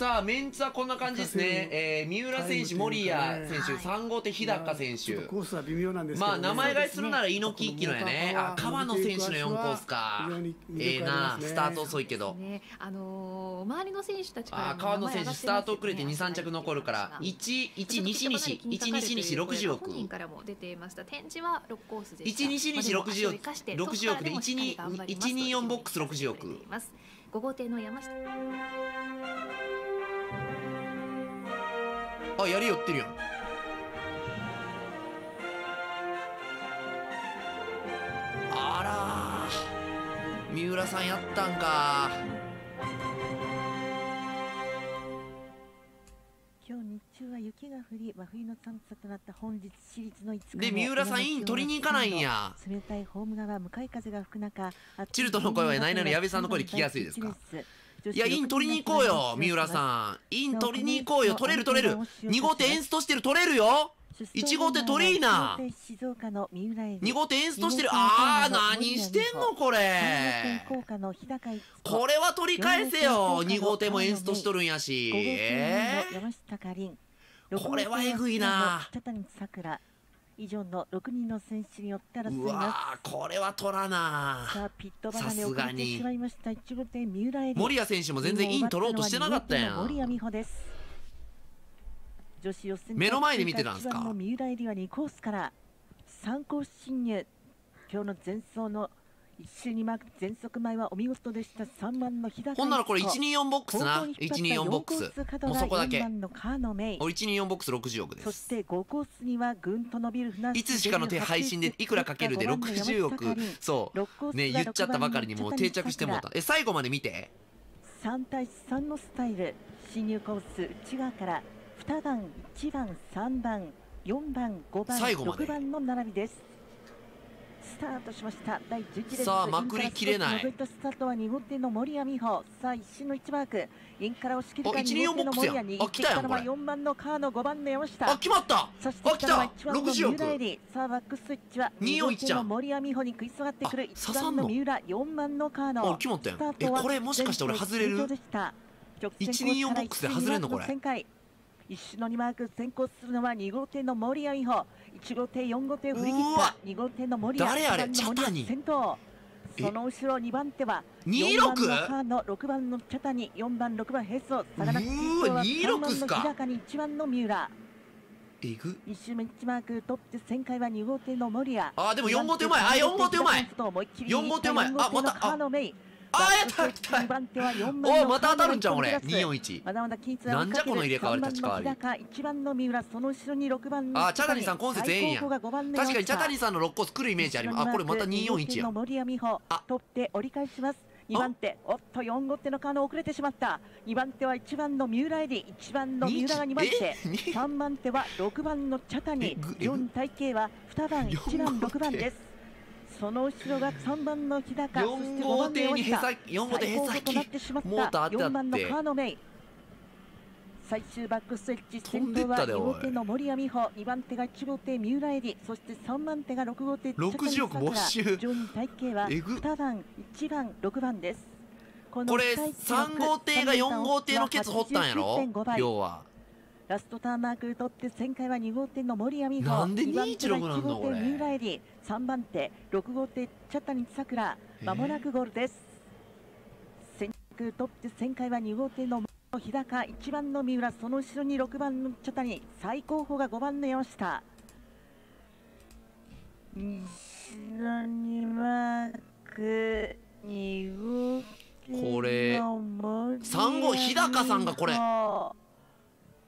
さあメンツはこんな感じですね、えー、三浦選手、森谷選手、3号艇、日高選手、コースは微妙なんですまあ名前替えするなら猪木一騎のやね、あ川野選手の4コースか、ええな、スタート遅いけど、ね、あのー、周りの選手たちからあ川野選手、スタート遅れて2、3着残るから、1、1西西、1西西60億。本人からも出ていました、展示は6コースで1西西60億、60億で124ボックス60億。5号艇の山下あやり寄ってるやん。あら三浦さんやったんか。今日日中は雪が降り真冬の寒さとなった本日私立の5日で三浦さんイン取りに行かないんや。冷たいホーム側向かい風が吹く中チルトの声はないなの矢部さんの声で聞きやすいですか？いや、イン取りに行こうよ、三浦さん。イン取りに行こうよ。取れる取れる。2号店エンストしてる取れるよ。1号店取りーな。2号店エンストしてる。あー、何してんのこれ。これは取り返せよ。2号店もエンストしとるんやし。えー、これはえぐいな。以上の6人の選手によって争います。これは取らな。さあピット離れ遅れてしまいました。1号艇三浦森谷選手も全然イン取ろうとしてなかったやん。森谷美穂です。女子予選目の前で見てたんですか？三浦は2コースから3コース進入。今日の前走の一周に巻く全速前はお見事でした。3番の日高ほんならこれ124ボックスな？124ボックス。もうそこだけ。俺124ボックス60億です。そして5コースにはぐんと伸びるいつしかの手配信でいくらかけるで60億。そう。ね言っちゃったばかりにもう定着してもうた。え最後まで見て。3対3のスタイル。進入コース内側から2番1番3番4番5番6番の並びです。スタートしました。第11列さあまくりきれない。スタートは2号艇の森谷美穂。さあ一瞬の1マークインから押し切るか2号艇の森谷あ来たやんこれ。4番のカーの5番の山下。あ決まった。そして来た。60億さあバックスイッチは2号艇の森谷美穂に食い下がってくる1番の三浦4番のカーの。決まったやん。えこれもしかして俺外れる？124ボックスで外れんのこれ一瞬の2マーク先行するのは2号艇の森谷美穂1号艇4号艇振り切った。2号艇の森谷誰あれ茶谷先頭。その後ろ2番手は4番のカー。の6番の茶谷4番6番平素相良3番の日高に1番の三浦。えぐ。1周目1マーク取って旋回は2号艇の森谷。あでも4号艇うまいあ4号艇うまい4号艇うまいあまたああやったやった。おまた当たるんじゃん俺。241まだまだキーツなんじゃこの入れ替わり立ち替わり。1番の三浦その後ろに6番あ茶谷さん今節ええんや。確かに茶谷さんの6個作るイメージあります。あこれまた241や。森谷美穂取って折り返します。2番手おっと4号手のカード遅れてしまった。2番手は1番の三浦エリ1番の三浦が2番手。3番手は6番の茶谷4体系は2番1番6番ですその後ろが3番の日高4号艇にへさ4号艇へさきモーターってあ番のカーノメイ最終バックステッチ先頭は2号艇の森谷美穂。2番手が1号艇三浦恵里。そして3番手が6号艇60億没収。上位体系は2番1番6番です。これ3号艇が4号艇のケツ掘ったんやろ？要はラストターンマーク取って旋回は2号艇の森谷美穂なんで216なんだこれ。三浦恵里3番手6号艇茶谷さくらまもなくゴールです先着取って旋回は2号艇の日高1番の三浦その後ろに6番の茶谷最高峰が5番の山下。後ろにマーク2号これ3号日高さんがこれ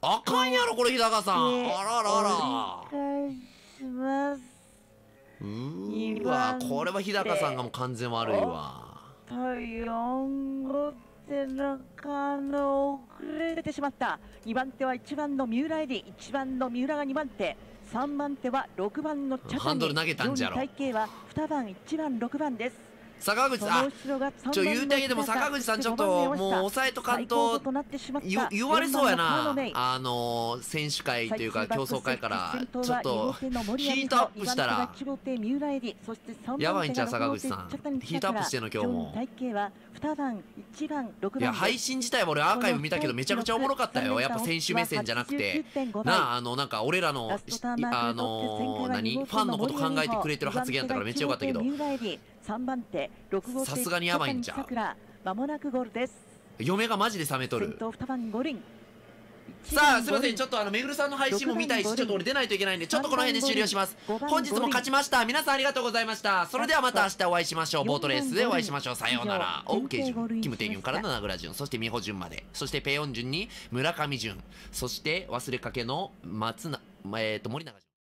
あかんやろこれ日高さん。あららら。うわこれは日高さんがもう完全悪いわ。と4号手のカの遅れてしまった。2番手は1番の三浦入り。1番の三浦が2番手。3番手は6番の茶谷。ハンドル投げたんじゃろ。体型は2番1番6番です坂口さん。ちょ言うてあげても坂口さんちょっともう抑えとかんと言言われそうやな。あの選手会というか競争会からちょっとヒートアップしたらやばいんちゃう坂口さん。ヒートアップしてんの今日も。いや配信自体は俺アーカイブ見たけどめちゃくちゃおもろかったよ。やっぱ選手目線じゃなくて。なああのなんか俺らのあの何ファンのこと考えてくれてる発言やったからめっちゃよかったけどさすがにやばいんちゃう？嫁がマジで冷めとる。さあすいません。ちょっとあのめぐるさんの配信も見たいしちょっと俺出ないといけないんでちょっとこの辺で終了します。本日も勝ちました。皆さんありがとうございました。それではまた明日お会いしましょう。ボートレースでお会いしましょう。さようなら。オーケー順キムテイユンから七倉順そして美穂順まで。そしてペヨン順に村上順そして忘れかけの松なえっ、ー、と森永順